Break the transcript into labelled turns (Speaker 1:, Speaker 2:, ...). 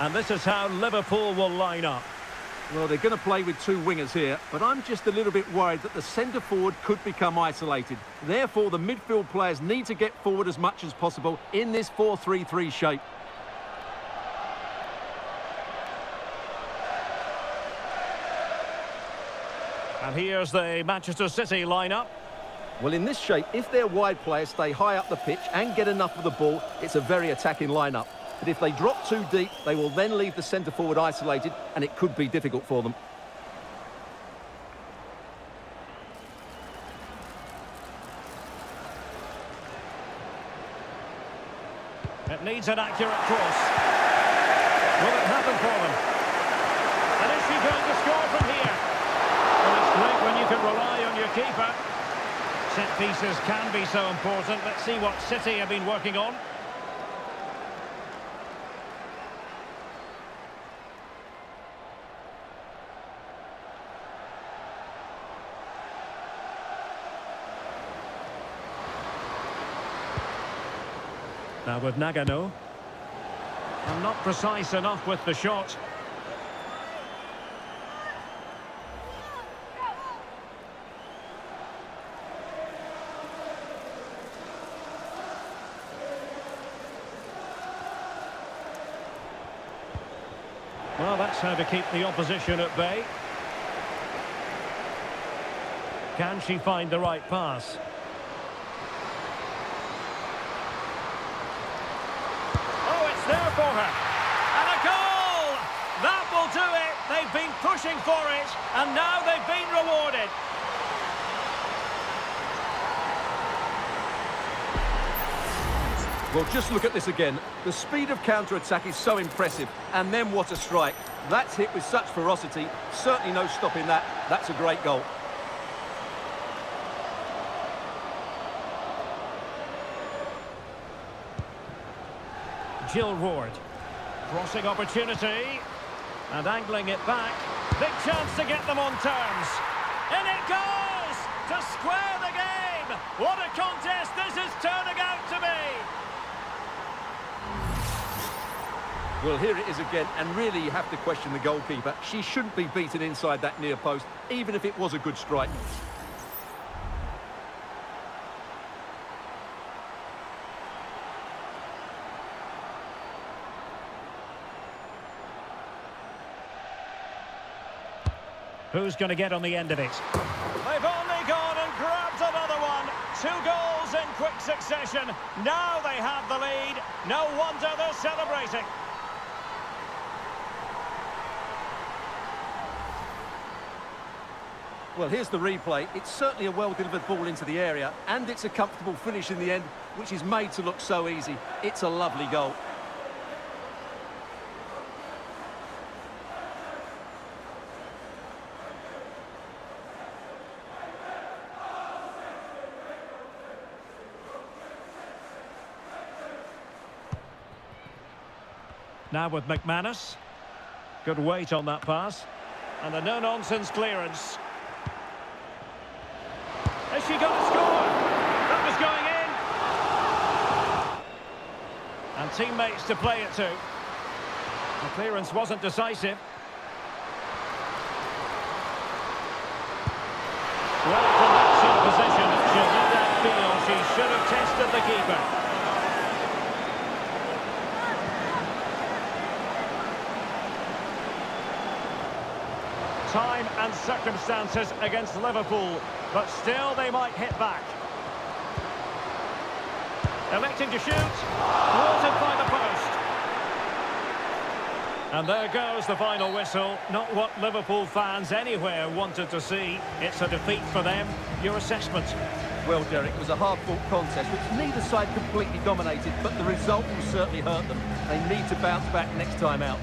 Speaker 1: And this is how Liverpool will line up.
Speaker 2: Well, they're going to play with two wingers here, but I'm just a little bit worried that the centre-forward could become isolated. Therefore, the midfield players need to get forward as much as possible in this 4-3-3 shape.
Speaker 1: And here's the Manchester City lineup.
Speaker 2: Well, in this shape, if their wide players stay high up the pitch and get enough of the ball, it's a very attacking lineup. But if they drop too deep, they will then leave the centre-forward isolated, and it could be difficult for them.
Speaker 1: It needs an accurate cross. Will it happen for them? And is she going to score from here? Well, it's great when you can rely on your keeper. Set pieces can be so important. Let's see what City have been working on. Now with Nagano. And not precise enough with the shot. Well, that's how to keep the opposition at bay. Can she find the right pass? Oh, it's there for her. And a goal! That will do it. They've been pushing for it, and now they've been rewarded.
Speaker 2: Well, just look at this again. The speed of counter-attack is so impressive. And then what a strike. That's hit with such ferocity. Certainly no stopping that. That's a great goal.
Speaker 1: Ward. Crossing opportunity. And angling it back. Big chance to get them on terms. In it goes! To square the game! What a contest this is turning out to be!
Speaker 2: Well, here it is again, and really you have to question the goalkeeper. She shouldn't be beaten inside that near post, even if it was a good strike.
Speaker 1: Who's going to get on the end of it? They've only gone and grabbed another one. Two goals in quick succession. Now they have the lead. No wonder they're celebrating.
Speaker 2: Well, here's the replay. It's certainly a well-delivered ball into the area, and it's a comfortable finish in the end, which is made to look so easy. It's a lovely goal.
Speaker 1: Now with McManus. Good weight on that pass. And a no-nonsense clearance. Is she going to score? That was going in. And teammates to play it to. The clearance wasn't decisive. Well, from that position, she let that feel she should have tested the keeper. Time and circumstances against Liverpool, but still they might hit back. Electing to shoot, thwarted by the post. And there goes the final whistle. Not what Liverpool fans anywhere wanted to see. It's a defeat for them. Your assessment?
Speaker 2: Well, Derek, it was a hard-fought contest, which neither side completely dominated, but the result will certainly hurt them. They need to bounce back next time out.